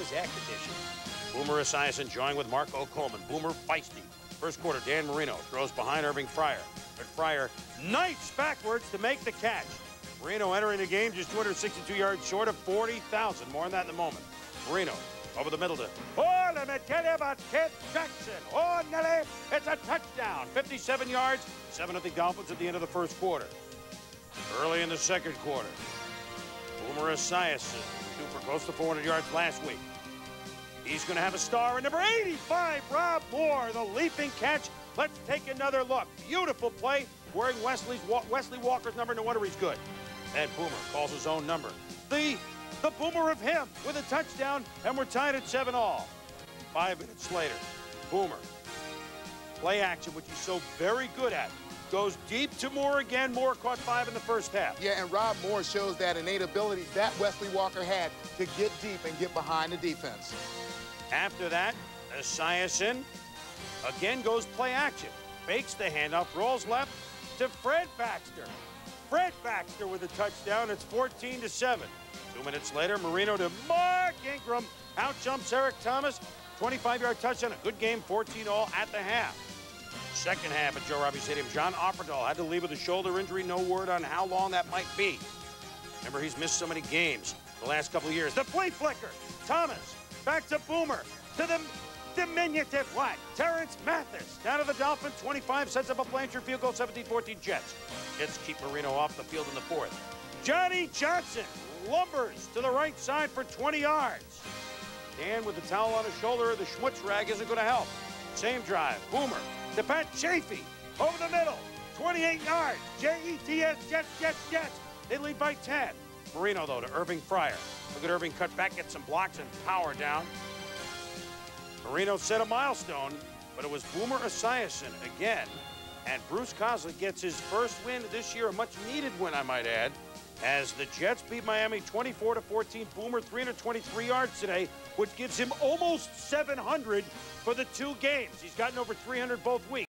was air conditioned. Boomer Esiason joined with Marco Coleman. Boomer feisty. First quarter, Dan Marino throws behind Irving Fryar. But Fryar knifes backwards to make the catch. Marino entering the game just 262 yards short of 40,000. More on that in a moment. Marino over the middle to Oh, let me tell you about Ted Jackson. Oh, Nelly, it's a touchdown. 57 yards, 7 of the Dolphins at the end of the first quarter. Early in the second quarter, Boomer Esiason, threw for close to 400 yards last week. He's going to have a star in number 85, Rob Moore, the leaping catch. Let's take another look. Beautiful play, wearing Wesley's Wesley Walker's number. No wonder he's good. And Boomer calls his own number. The the boomer of him with a touchdown, and we're tied at seven all. Five minutes later, Boomer, play action, which he's so very good at, goes deep to Moore again. Moore caught five in the first half. Yeah, and Rob Moore shows that innate ability that Wesley Walker had to get deep and get behind the defense. After that, Esiason again goes play action. Fakes the handoff, rolls left to Fred Baxter. Fred Baxter with a touchdown. It's 14 to 7. Two minutes later, Marino to Mark Ingram. Out jumps Eric Thomas. 25-yard touchdown. A good game, 14 all at the half. Second half at Joe Robbie Stadium. John Offerdahl had to leave with a shoulder injury. No word on how long that might be. Remember, he's missed so many games the last couple of years. The flea flicker. Thomas back to Boomer to the diminutive what? Terance Mathis down to the Dolphins. 25 sets up a Blanchard field goal. 17-14 Jets. Jets keep Marino off the field in the fourth. Johnny Johnson lumbers to the right side for 20 yards. Dan with the towel on his shoulder, the schmutz rag isn't going to help. Same drive. Boomer to Pat Chaffey over the middle. 28 yards. J-E-T-S, Jets, Jets, Jets. They lead by 10. Marino, though, to Irving Fryar. Look at Irving cut back, get some blocks, and power down. Marino set a milestone, but it was Boomer Esiason again. And Bruce Coslet gets his first win this year, a much needed win, I might add, as the Jets beat Miami 24 to 14. Boomer 323 yards today, which gives him almost 700 for the two games. He's gotten over 300 both weeks.